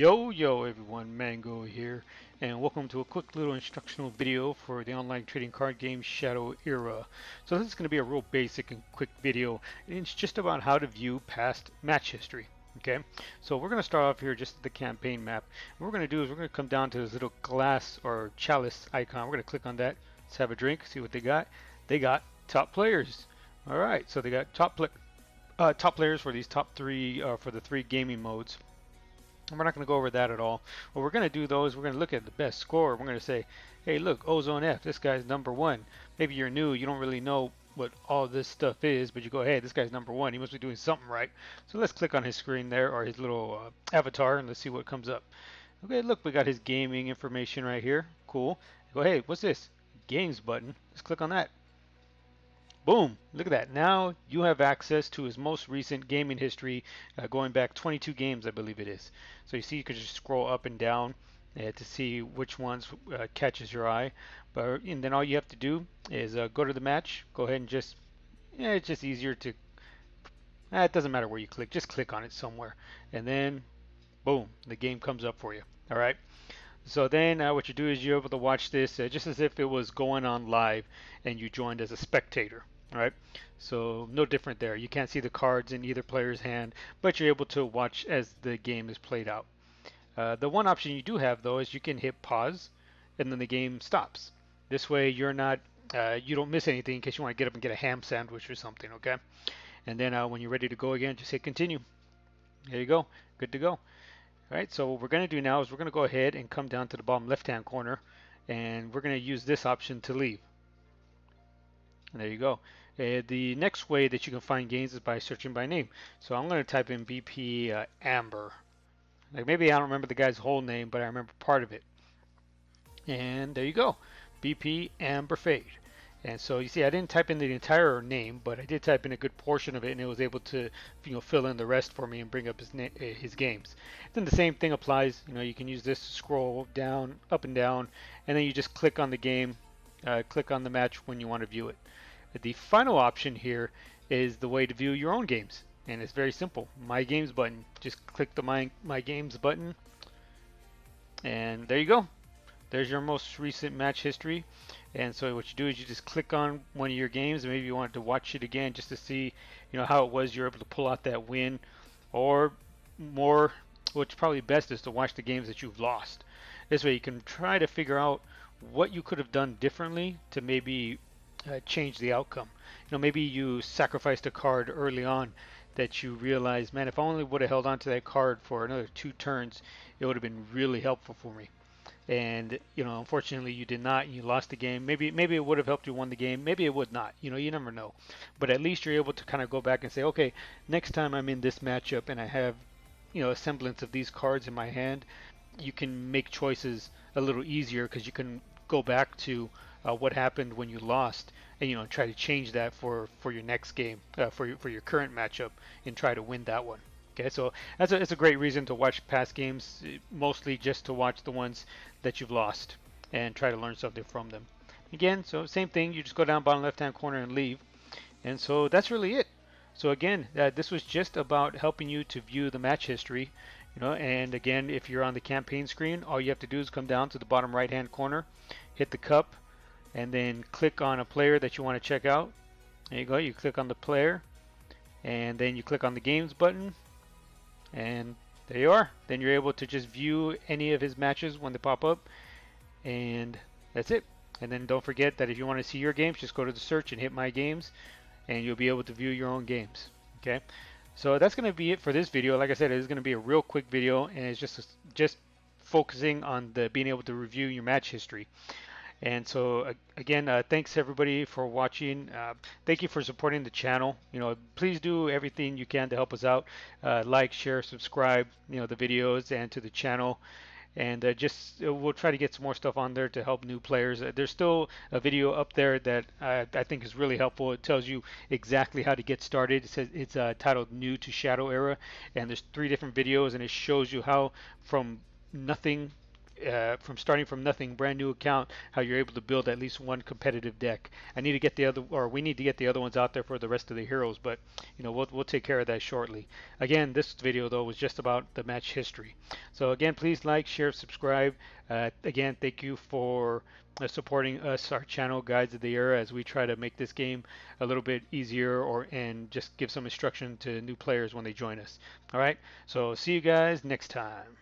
Yo, yo everyone, Mango here, and welcome to a quick little instructional video for the online trading card game Shadow Era. So this is going to be a real basic and quick video, and it's just about how to view past match history. Okay, so we're going to start off here just at the campaign map. What we're going to do is we're going to come down to this little glass or chalice icon. We're going to click on that. Let's have a drink, see what they got. They got top players. All right, so they got top, uh, top players for these top three, uh, for the three gaming modes. We're not going to go over that at all. What we're going to do though is we're going to look at the best score. We're going to say, hey, look, Ozone F, this guy's number one. Maybe you're new, you don't really know what all this stuff is, but you go, hey, this guy's number one. He must be doing something right. So let's click on his screen there or his little uh, avatar and let's see what comes up. Okay, look, we got his gaming information right here. Cool. Go, hey, what's this? Games button. Let's click on that. Boom! Look at that. Now you have access to his most recent gaming history, uh, going back 22 games, I believe it is. So you see, you can just scroll up and down uh, to see which ones uh, catches your eye. But and then all you have to do is uh, go to the match. Go ahead and just, yeah, it's just easier to. Eh, it doesn't matter where you click. Just click on it somewhere, and then, boom, the game comes up for you. All right. So then uh, what you do is you're able to watch this uh, just as if it was going on live and you joined as a spectator. Right, so no different there. You can't see the cards in either player's hand, but you're able to watch as the game is played out. Uh, the one option you do have though is you can hit pause, and then the game stops. This way you're not, uh, you don't miss anything in case you want to get up and get a ham sandwich or something. Okay, and then uh, when you're ready to go again, just hit continue. There you go, good to go. All right, so what we're going to do now is we're going to go ahead and come down to the bottom left-hand corner, and we're going to use this option to leave. And there you go. Uh, the next way that you can find games is by searching by name. So I'm going to type in BP uh, Amber. Like maybe I don't remember the guy's whole name, but I remember part of it. And there you go, BP Amber Fade. And so you see, I didn't type in the entire name, but I did type in a good portion of it, and it was able to, you know, fill in the rest for me and bring up his uh, his games. Then the same thing applies. You know, you can use this to scroll down, up and down, and then you just click on the game, uh, click on the match when you want to view it. The final option here is the way to view your own games. And it's very simple. My Games button. Just click the My, My Games button. And there you go. There's your most recent match history. And so what you do is you just click on one of your games. Maybe you wanted to watch it again just to see, you know, how it was. You're able to pull out that win, or more. What's probably best is to watch the games that you've lost. This way you can try to figure out what you could have done differently to maybe uh, change the outcome. You know, maybe you sacrificed a card early on that you realize, man, if I only would have held on to that card for another two turns, it would have been really helpful for me. And you know, unfortunately, you did not. and You lost the game. Maybe maybe it would have helped you win the game. Maybe it would not. You know, you never know. But at least you're able to kind of go back and say, okay, next time I'm in this matchup and I have, you know, a semblance of these cards in my hand, you can make choices a little easier because you can go back to uh, what happened when you lost, and you know try to change that for for your next game, uh, for your for your current matchup, and try to win that one. Okay, so that's a, that's a great reason to watch past games, mostly just to watch the ones that you've lost and try to learn something from them. Again, so same thing, you just go down bottom left hand corner and leave. And so that's really it. So again, uh, this was just about helping you to view the match history. You know, and again, if you're on the campaign screen, all you have to do is come down to the bottom right hand corner, hit the cup, and then click on a player that you want to check out. There you go, you click on the player and then you click on the games button and there you are. Then you're able to just view any of his matches when they pop up and that's it. And then don't forget that if you want to see your games, just go to the search and hit my games and you'll be able to view your own games. Okay. So that's going to be it for this video. Like I said, it's going to be a real quick video and it's just just focusing on the being able to review your match history. And so again, uh, thanks everybody for watching. Uh, thank you for supporting the channel. You know, please do everything you can to help us out. Uh, like, share, subscribe. You know, the videos and to the channel. And uh, just uh, we'll try to get some more stuff on there to help new players. Uh, there's still a video up there that I, I, think is really helpful. It tells you exactly how to get started. It says it's titled "New to Shadow Era," and there's three different videos, and it shows you how from nothing uh, from starting from nothing, brand new account, how you're able to build at least one competitive deck. I need to get the other, or we need to get the other ones out there for the rest of the heroes, but you know we'll we'll take care of that shortly. Again, this video though was just about the match history. So again, please like, share, subscribe. Uh, again, thank you for uh, supporting us, our channel, Guides of the Era, as we try to make this game a little bit easier, or and just give some instruction to new players when they join us. All right. So see you guys next time.